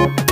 You